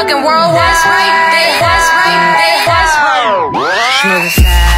fucking worldwide. That's right, bitch. That's right, bitch. That's right.